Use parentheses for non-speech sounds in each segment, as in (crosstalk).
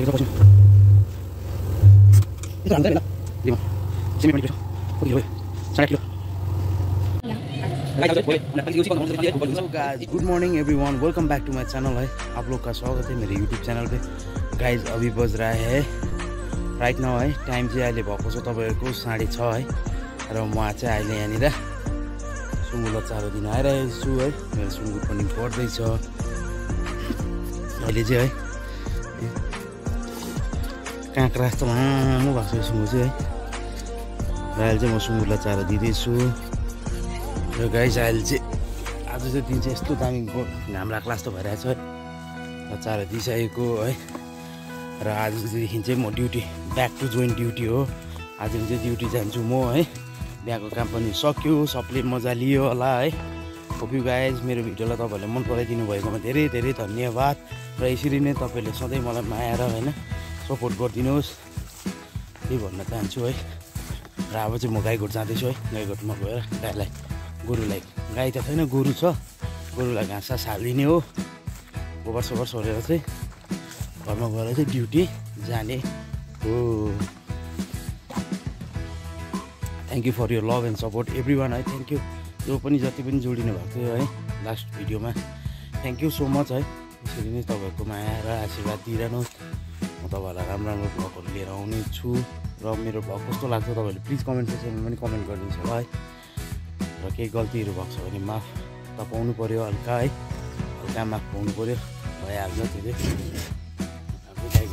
ठिक छ पछि यस्तो हाल्नु ल लिम सिमी पनि कति किलो साढे kilo good morning everyone welcome back to my channel है आप लोग का स्वागत है मेरे यूट्यूब चैनल पे गाइज अभी बज रहा है. राइट नाउ है टाइम चाहिँ अहिले भएको छ तपाईँहरूको साढे छ है र म चाहिँ अहिले यहाँनिर सुँगुरलाई चारो दिन आइरहेको छु है मेरो सुँगुर पनि पढ्दैछ (laughs) अहिले चाहिँ है काँक्रा जस्तो लामो भएको छ यो सुँगुर चाहिँ है। र अहिले चाहिँ म सुँगुरलाई चारो दिँदैछु। र गाई चाहिँ अहिले चाहिँ आज चाहिँ दिन चाहिँ यस्तो दामी घाम लाग्ला जस्तो भइरहेछ है। र चारो दिइसकेको है। र आजदेखि चाहिँ म duty back to join duty हो। आज चाहिँ ड्युटी जान्छु म है। बिहाको काम पनि सक्यो सबले मजा लियो होला है। होप यु गाइज मेरो भिडियोलाई तपाईँहरूले मन पराइदिनु भएकोमा धेरै धेरै धन्यवाद। र यसरी नै तपाईँले सधैँ मलाई माया र होइन सपोर्ट गरिदिनुहोस्। त्यही भन्न चाहन्छु है? र अब चाहिँ म गाईघोट जाँदैछु है। गाईघोटमा गएर गाईलाई गोरुलाई गाई त छैन गोरु छ। गोरुलाई घाँस सास हालिदिने हो। गोबर सोबर सोरेर चाहिँ घरमा गएर चाहिँ ड्युटी जाने हो। Thank you for your love and support everyone है थ्याङ्क यू जो पनि जति पनि जोडिनु भएको थियो है लास्ट भिडियोमा थ्याङ्क यू सो मच है। यसरी नै तपाईँहरूको माया र आशीर्वाद दिइरहनुहोस्। म तपाईँहरूलाई राम्रो राम्रो भ्लगहरू लिएर आउने छु र मेरो भ्लग कस्तो लाग्छ तपाईँहरूले प्लिज कमेन्ट सेक्सनमा पनि कमेन्ट गरिदिनुहोस् होला है। र केही गल्तीहरू भएको छ भने माफ त पाउनु पऱ्यो हल्का है। हल्का माफ पाउनु पऱ्यो भइहाल्छ त्यो चाहिँ गाई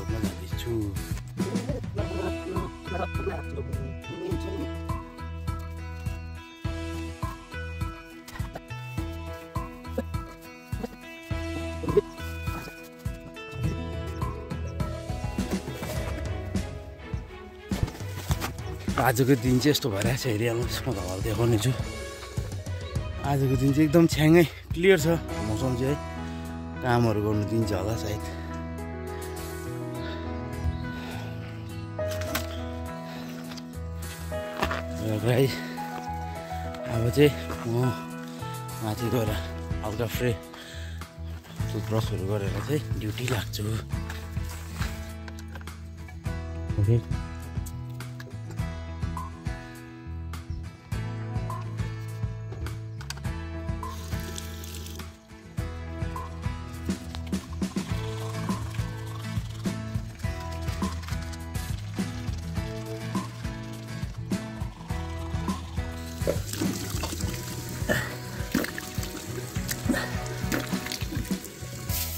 आजको दिन चाहिँ यस्तो भइरहेको छ हेरिहाल्नुहोस् म तपाईँलाई देखाउने छु। आजको दिन चाहिँ एकदम छ्याङ्गै क्लियर छ मौसम चाहिँ है। कामहरू गर्नु दिन्छ होला सायद। र अब चाहिँ म माथि गएर हल्का फ्रे टुथब्रसहरू गरेर चाहिँ ड्युटी लाग्छु। ओके।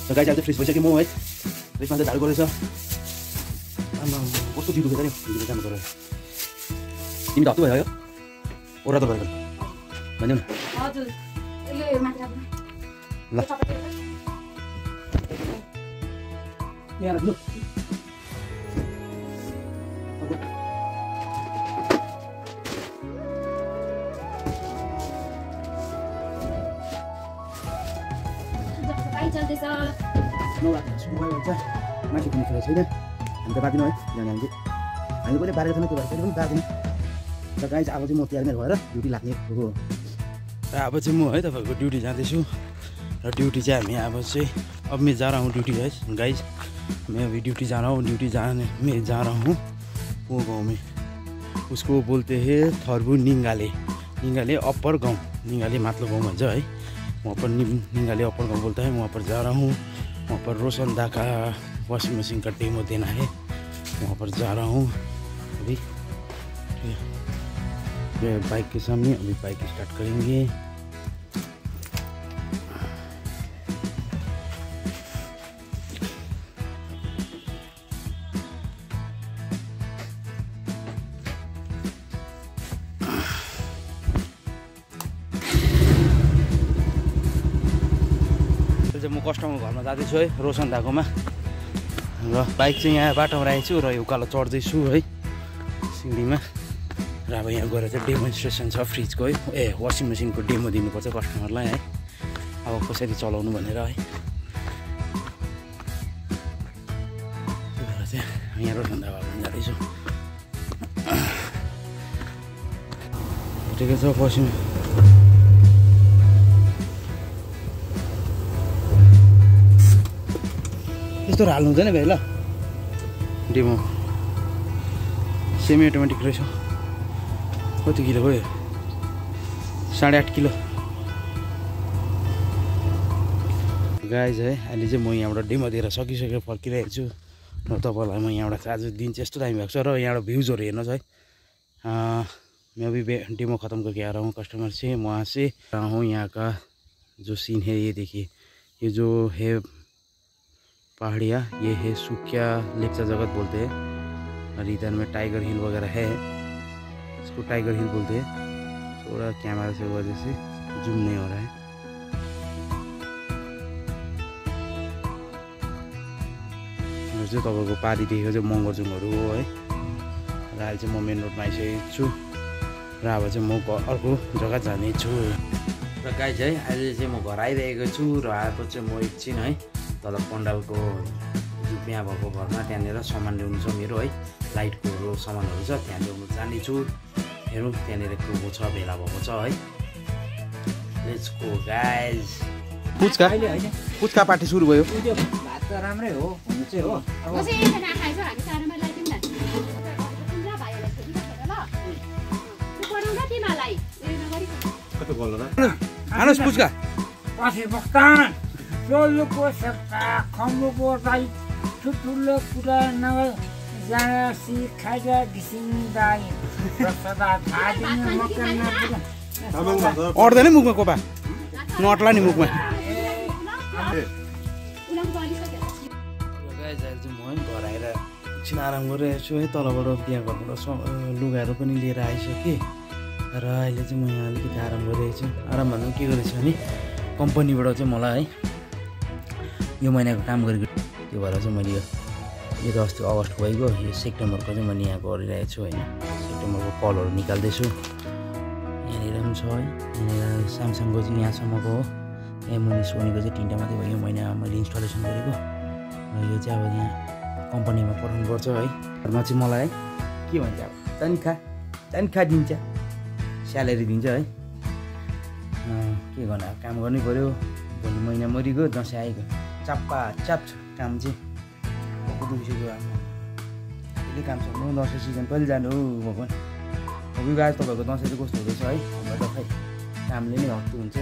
र गाई चाहिँ फ्रेस भइसक्यो म है फ्रेसमा चाहिँ झाडु गरेछ आमा कस्तो जिउ दुखेछ नि जानु पऱ्यो तिमी त हत्तु भयो ओरा त गरेको भनिदेऊ न। ल यहाँ राख्नु चल्दैछ मोबाइल हुन्छ माथि पनि खेला छैन हामी त बाँधिनौँ है किनभने हामी चाहिँ हामी पनि बारेको छैन त्यो भएर पनि बाँधिनौँ र गाई चाहिँ अब चाहिँ म तिहारमै भएर ड्युटी लाग्ने हो र अब चाहिँ म है तपाईँको ड्युटी जाँदैछु र ड्यूटी चाहिँ हामी अब चाहिँ अब मैं जा रहा हूँ ड्यूटी गाइस गाइस मैं अभी ड्यूटी जा रहा हूँ ड्यूटी जाने मैं जा रहा हूँ वो गाँव में उसको बोलते हैं थर्बु निङ्गाले निङ्गाले अप्पर गाँव। निङ्गाले माथिल्लो गाँव भन्छ है वहाँ पर निगाले ऑपर का बोलता है, वहाँ पर जा रहा हूँ। वहाँ पर रोशन दा का वॉशिंग मशीन का डेमो देना है। वहाँ पर जा रहा हूँ। अभी बाइक के सामने, अभी बाइक स्टार्ट करेंगे। कस्टमर घरमा जाँदैछु है रोशन दाकोमा र बाइक चाहिँ यहाँ बाटोमा राखेको छु र यो उकालो चढ्दैछु है सिँढीमा। र अब यहाँ गएर चाहिँ डेमोन्स्ट्रेसन छ फ्रिजको है। ए वासिङ मेसिनको डेमो दिनुपर्छ कस्टमरलाई है। अब कसरी चलाउनु भनेर है। त्यही भएर यहाँ रोशन घरमा जाँदैछु। ठिकै छ वासिङ त्यस्तोहरू हाल्नु हुँदैन भाइ ल। डेमो सेमी अटोमेटिक रहेछ। कति किलो भयो? साढे आठ किलो। गाइज है अहिले चाहिँ म यहाँबाट डेमो दिएर सकिसकेर फर्किरहेको छु। र तपाईँहरूलाई म यहाँबाट आज दिन चाहिँ यस्तो दामी भएको छ र यहाँबाट भ्यूजहरू हेर्नुहोस् है। मैं अभी डेमो ख़त्म करके आ रहा हूँ। कस्टमर से वहाँ से। रहा हूँ यहाँ का जो सीन है ये ये जो है पहाड़िया, ये है सुक्या लेप्चा जगत बोलते हैं। और इधर में टाइगर हिल वगैरह है। इसको टाइगर हिल बोलते हैं। थोड़ा कैमरा से वजह से जूम नहीं हो रहा है। चाहिँ तपाईँको पारिदेखिको चाहिँ मङ्गरजुङहरू हो है। र अहिले चाहिँ म मेन रोडमा आइसकेको छु र अब चाहिँ म अर्को जग्गा जानेछु र म घर आइरहेको छु र है तल पन्डालको जो बिहा भएको घरमा त्यहाँनिर सामान ल्याउनु छ मेरो है। लाइटको सामानहरू छ त्यहाँ ल्याउनु जानेछु। हेरौँ त्यहाँनिर को को छ भेला भएको छ है। Let's go guys puchka. Puchka party सुरु भयो। भात त राम्रै हो हुनु चाहिँ हो। तिमीहरूलाई। हानुहोस् पुच्का। चोलुको सट्टा खम्बुको राई ठुल्ठुलो कुरा नभए जाँसी खाजा घिसिङ दाई सदा थाहा दिने मकर नपुरा अट्दैन मुखमा कोपा। नअट्ला नि मुखमा। एकछिन आराम गरिरहेको छु है तलबाट बिहा घरबाट स- लुगाहरू पनि लिएर आइसकेँ। र अहिले चाहिँ म यहाँ अलिकति आराम गरिरहेको छु आराम भन्दा पनि के गरेको छु भने कम्पनीबाट चाहिँ मलाई है यो महिनाको काम गरेको त्यो भएर चाहिँ मैले यो यो त अस्ति अगस्त भइगयो यो सेप्टेम्बरको चाहिँ मैले यहाँ गरिरहेको छु होइन। सेप्टेम्बरको कलहरू निकाल्दैछु। यहाँनिर पनि छ है। यहाँनिर स्यामसङको चाहिँ यहाँसम्मको हो। यहाँ मुनि सोनीको चाहिँ तिनवटा मात्रै भयो। यो महिना मैले इन्स्टलेसन गरेको। र यो चाहिँ अब यहाँ कम्पनीमा पठाउनु पर्छ है। घरमा चाहिँ मलाई है के भन्छ अब? तनखा तनखा दिन्छ। स्यालेरी दिन्छ है। के गर्नु अब? काम गर्नै पऱ्यो भोलि महिना मरिगयो दसैँ आइगयो। चाप्पा चाप छ काम चाहिँ दुखिसक्यो अब कहिले काम सक्नु दसैँ सिजन कहिले जानु भगवान् यो आज तपाईँहरूको दसैँ चाहिँ कस्तो हुँदैछ है हाम्रो त खै कामले नै हत्तु हुन्छ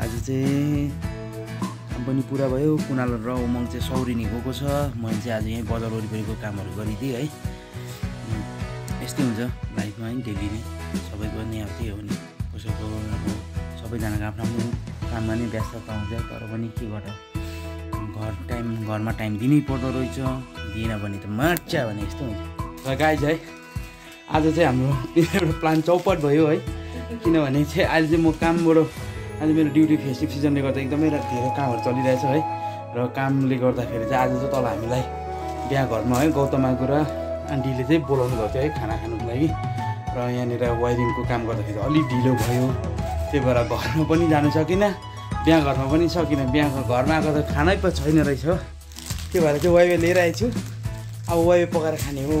आज चाहिँ काम पनि पुरा भयो कुनाल र उमङ चाहिँ सौरिनी गएको छ मैले चाहिँ आज यहीँ बजार वरिपरिको कामहरू गरिदिएँ है यस्तै हुन्छ लाइफमा है डेली नै सबैको नै अब त्यही हो नि कसैको अब सबैजनाको आफ्नो आफ्नो काममा नै व्यस्तता हुन्छ तर पनि के गर घर टाइम घरमा टाइम दिनै पर्दो रहेछ। दिएन भने त मार्छ भने यस्तो हुन्छ। र गाई चाहिँ आज चाहिँ हाम्रो एउटा प्लान चौपट भयो है। किनभने चाहिँ अहिले चाहिँ म कामबाट आज मेरो ड्युटी फेस्टिभ सिजनले गर्दा एकदमै धेरै कामहरू चलिरहेछ है। र कामले गर्दाखेरि चाहिँ आज चाहिँ तल हामीलाई बिहा घरमा है गौतमाको र आन्टीले चाहिँ बोलाउनु भएको थियो है खाना खानुको लागि। र यहाँनिर वायरिङको काम गर्दाखेरि अलिक ढिलो भयो। त्यही भएर घरमा पनि जानु सकिनँ। बिहा घरमा पनि सकिनँ बिहा घरमा आएको त खानै पो छैन रहेछ हो त्यही भएर चाहिँ वाइवे लिएर आएको छु अब वाइवे पकाएर खाने हो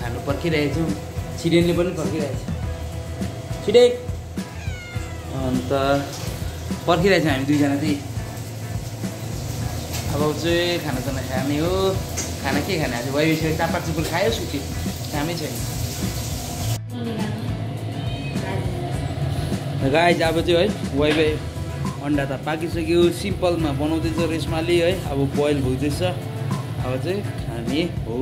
खानु पनि अन्त पर्खिरहेछौँ हामी दुईजना चाहिँ अब चाहिँ खानासाना खाने हो खाना के खाने आज चुपुल खायो सुत्यो कामै छैन गाई अब चाहिँ है वाइवे अन्डा त पाकिसक्यो। सिम्पलमा बनाउँदैछ रेसमाले है अब बोइल भइदिएछ अब चाहिँ खाने हो।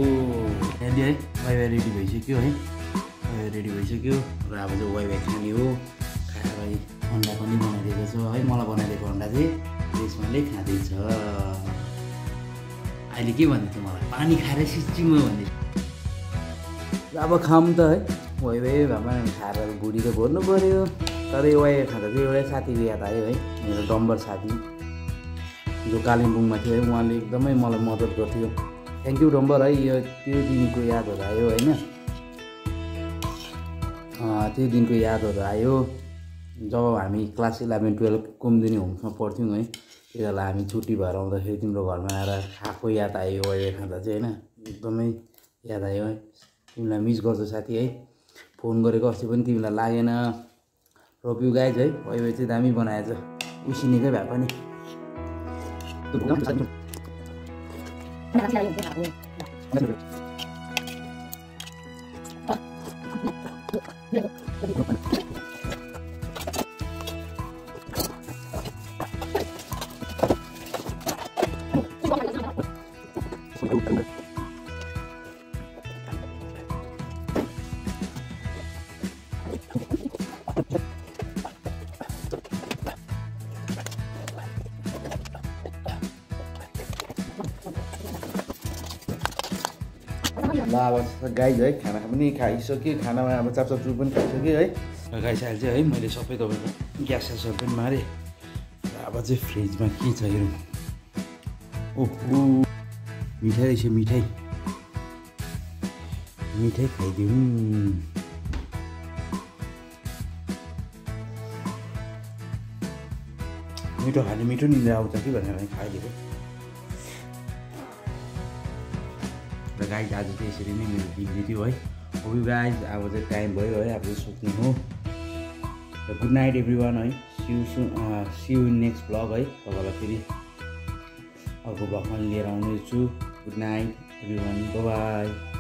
अहिले है वाइवाई रेडी भइसक्यो है। वाइवाई रेडी भइसक्यो र अब चाहिँ वाइवाई खाने हो। खाएर अन्डा पनि बनाइदिएको छ है। मलाई बनाइदिएको अन्डा चाहिँ रेसमाले खाँदैछ। अहिले के भन्दै थियो मलाई? पानी खाएर सिच्ची म भन्दै। अब खाऊँ त है। वाइवाई भए खाएर भुँडी त भर्नु पऱ्यो। तर यो वाइवाई खाँदा चाहिँ एउटै साथीको याद आयो है मेरो डम्बर साथी। जो कालिम्पोङमा थियो है उहाँले एकदमै मलाई मद्दत गर्थ्यो। थ्याङ्क यू डम्बर है यो त्यो दिनको यादहरू आयो होइन? त्यो दिनको यादहरू आयो। जब हामी क्लास इलेभेन टुवेल्भ कुमुदिनी होम्समा पढ्थ्यौँ है त्यति बेला हामी छुट्टी भएर आउँदाखेरि तिम्रो घरमा आएर खाएको याद आयो अहिले खाँदा चाहिँ होइन? एकदमै याद आयो है। तिमीलाई मिस गर्छु साथी है? फोन गरेको अस्ति पनि तिमीलाई लागेन। रोप्यु गाइज है वाइवाई चाहिँ दामी बनाएछ उसिनेकै भए पनि ल अब गाई है खाना पनि खाइसक्यो खानामा अब चाप चुप पनि खाइसक्यो है। चाहिँ है मैले सबै तपाईँको ग्यास स्यासहरू पनि मारेँ। अब चाहिँ फ्रिजमा के छ हेरौँ। ओहो मिठाई रहेछ मिठाई। मिठाई खाइदिउँ। मिठो खाने मिठो निन्द्रा आउँछ कि भनेर खाइदिएको। र गाइज आज चाहिँ यसरी नै मेरो बिग्री थियो है। अब गाइज अब चाहिँ टाइम भयो है अब सुत्ने हो। र गुड नाइट एभ्री वान है सिउ सु सिउ नेक्स्ट ब्लग है। तपाईँलाई फेरि अर्को ब्लगमा लिएर आउनेछु। Good night everyone bye